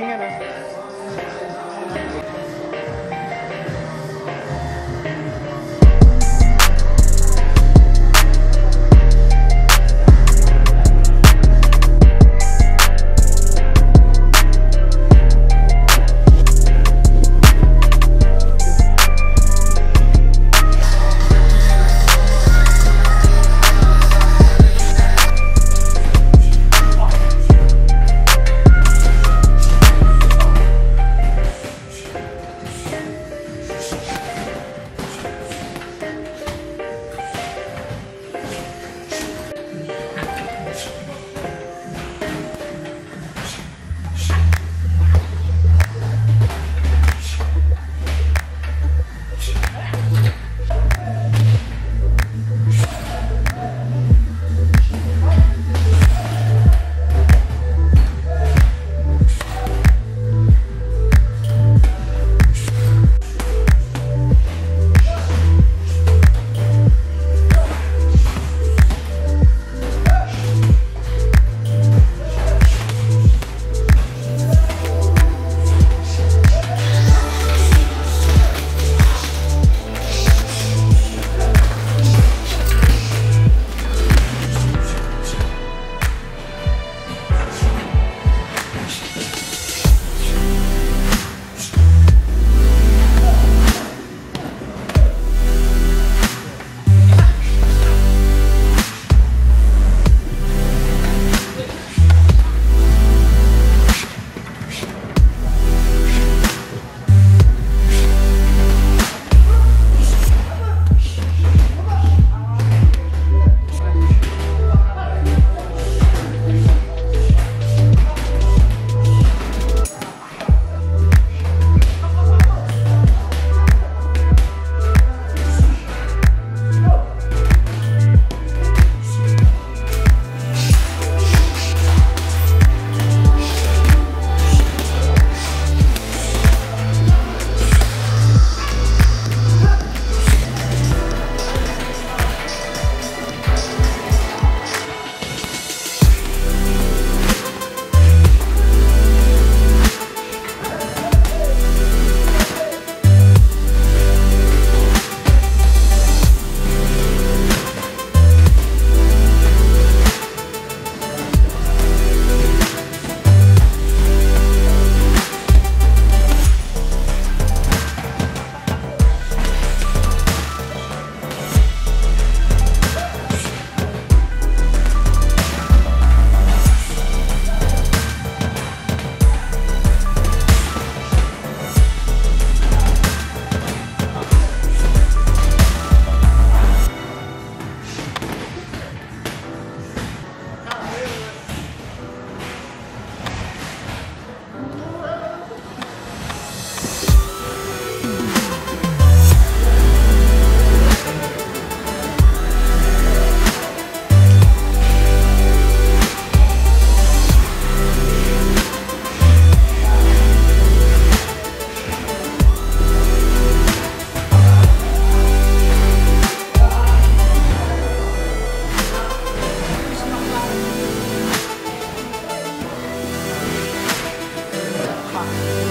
singing. 아